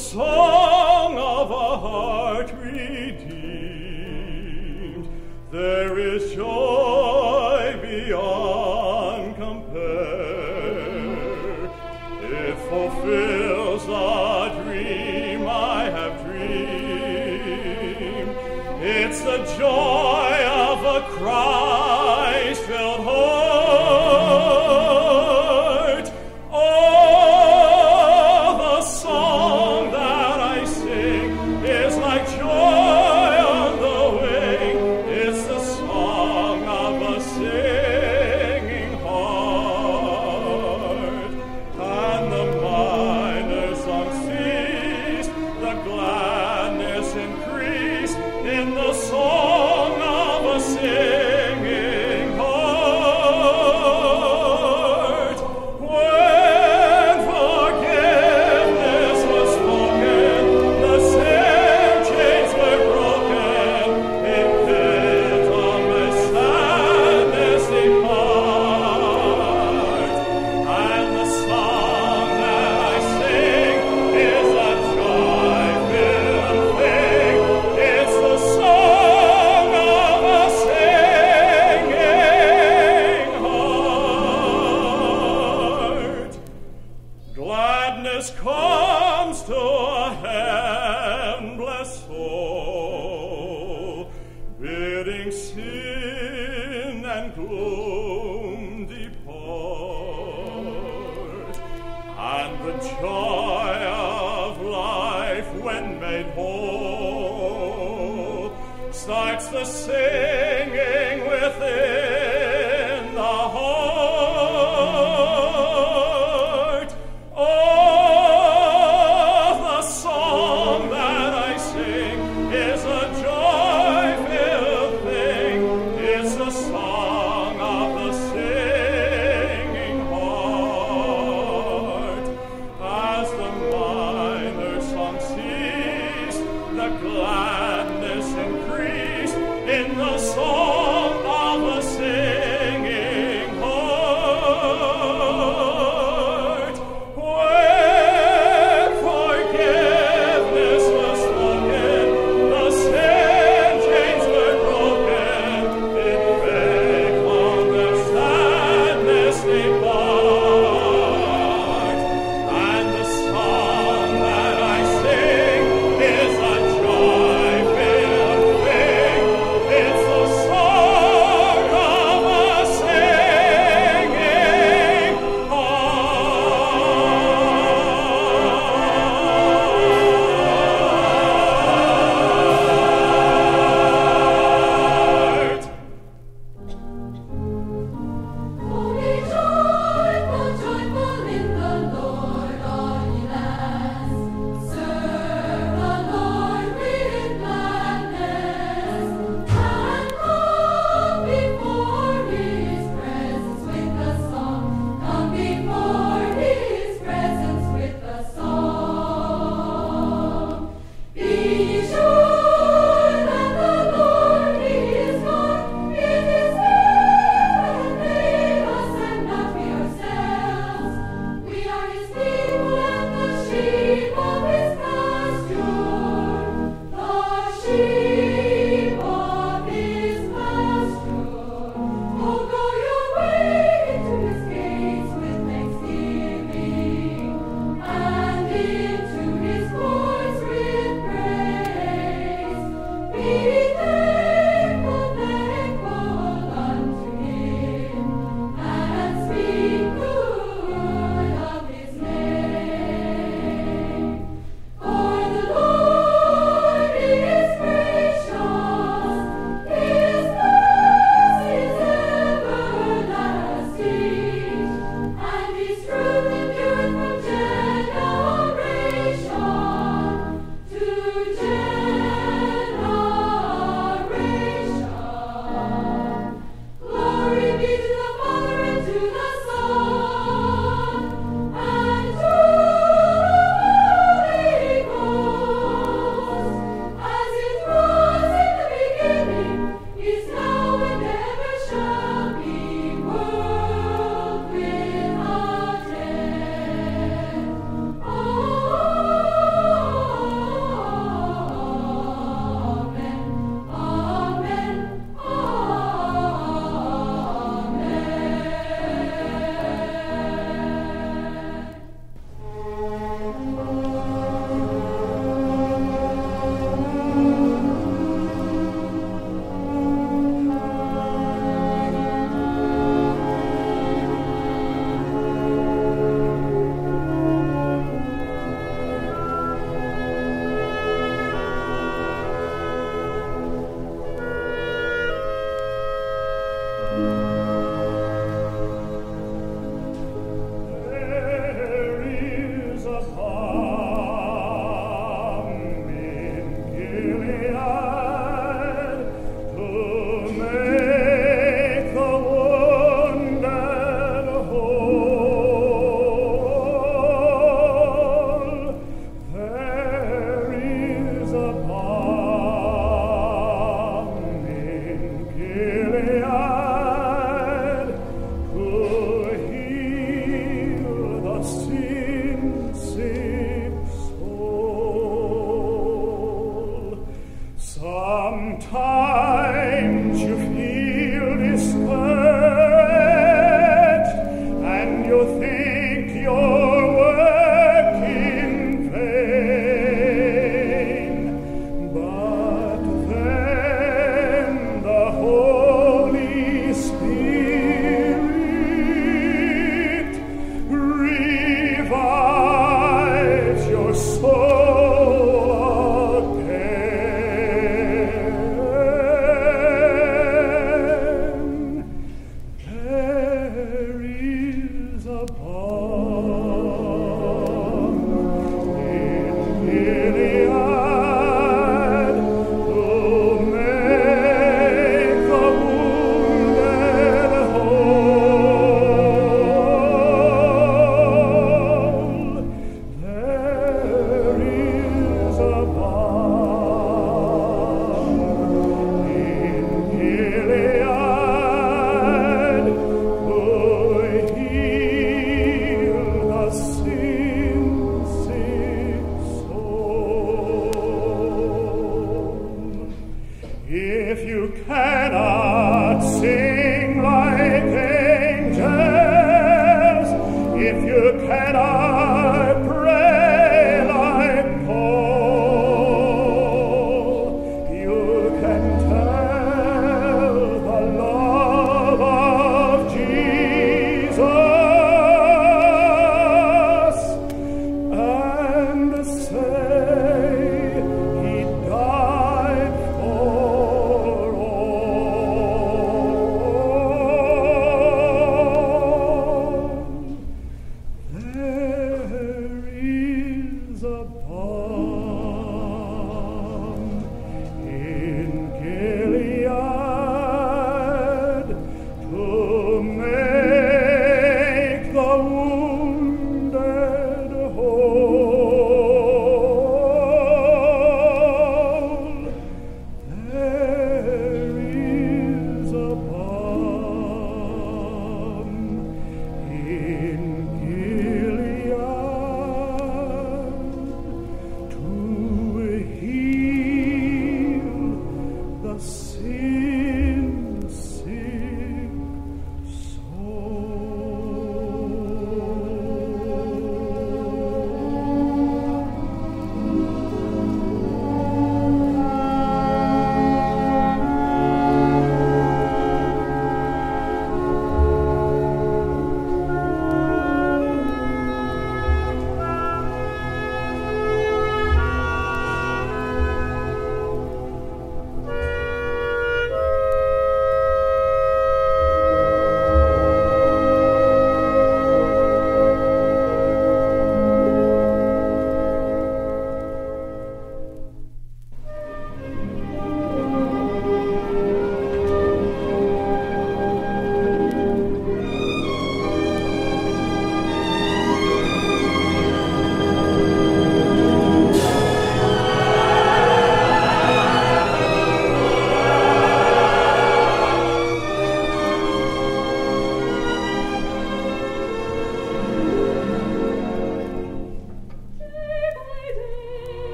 so